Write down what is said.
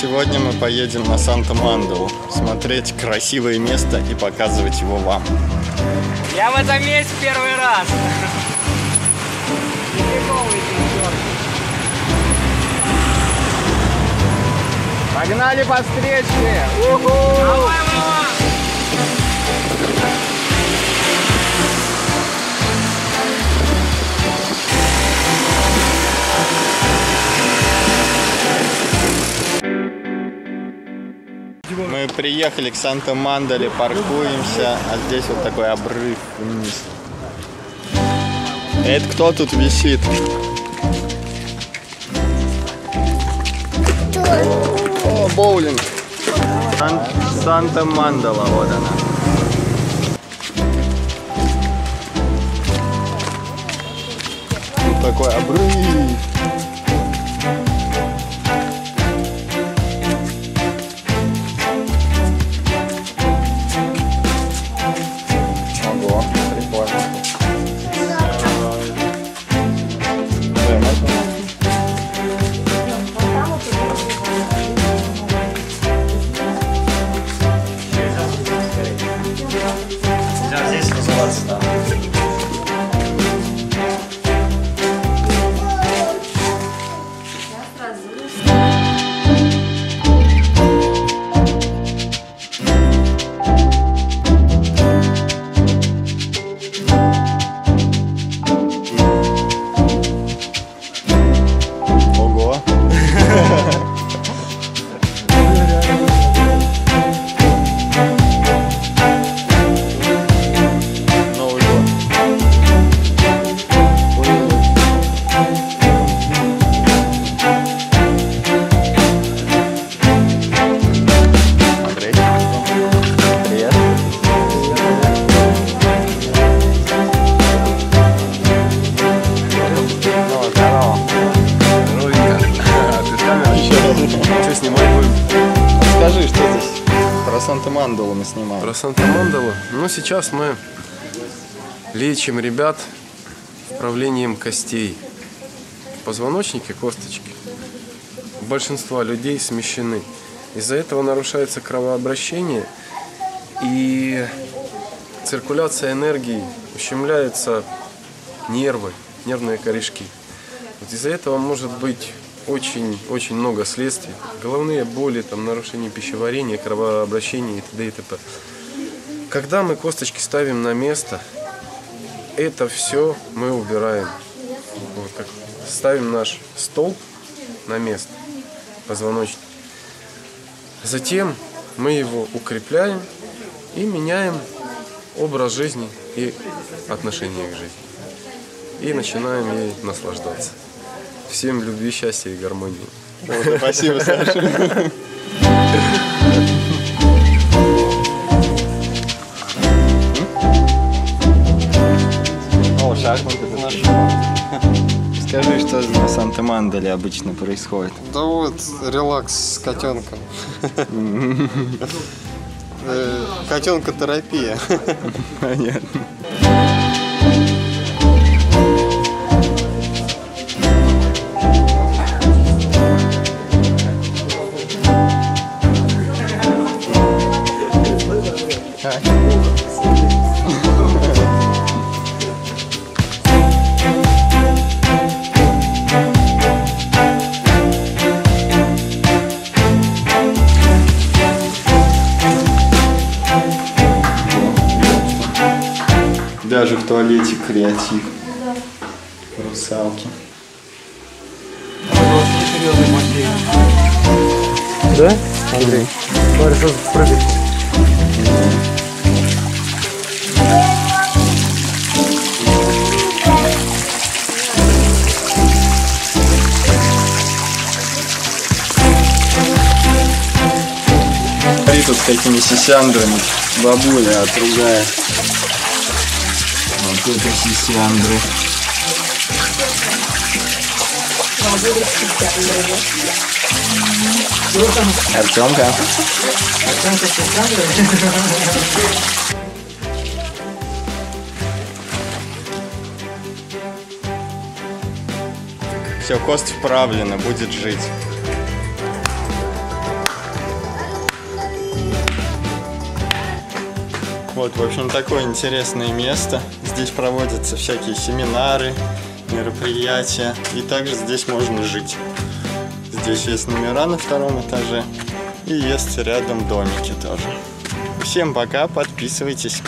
Сегодня мы поедем на Санта-Манделу, смотреть красивое место и показывать его вам. Я в этом месте первый раз. Погнали по встречке! Давай, мама! Приехали к Санта-Манделе, паркуемся, а здесь вот такой обрыв вниз. Это кто тут висит? О, боулинг. Сан- Санта-Мандела, вот она. Тут такой обрыв. Спасибо. Санта-Мандалу мы снимаем. Про Санта-Мандалу. Ну, сейчас мы лечим ребят вправлением костей. Позвоночники, косточки. У большинства людей смещены. Из-за этого нарушается кровообращение и циркуляция энергии, ущемляются нервы, нервные корешки. Вот из-за этого может быть очень-очень много следствий. Головные боли, там, нарушение пищеварения, кровообращения и т.д. и т.п. Когда мы косточки ставим на место, это все мы убираем. Вот как ставим наш столб на место, позвоночник. Затем мы его укрепляем и меняем образ жизни и отношение к жизни. И начинаем ей наслаждаться. Всем любви, счастья и гармонии. Спасибо, Саша. О, шахматы ты нашел. Скажи, что на Санта-Манделе обычно происходит? Да вот, релакс с котенком. Э, Котенкотерапия. Понятно. Даже в туалете креатив. Русалки. Да, Андрей? Смотри, что прыгает. С такими сисяндрами. Бабуля отругает. Вот это сисяндры. Артемка. Все, кость вправлена, будет жить. Вот, в общем, такое интересное место. Здесь проводятся всякие семинары, мероприятия. И также здесь можно жить. Здесь есть номера на втором этаже. И есть рядом домики тоже. Всем пока, подписывайтесь.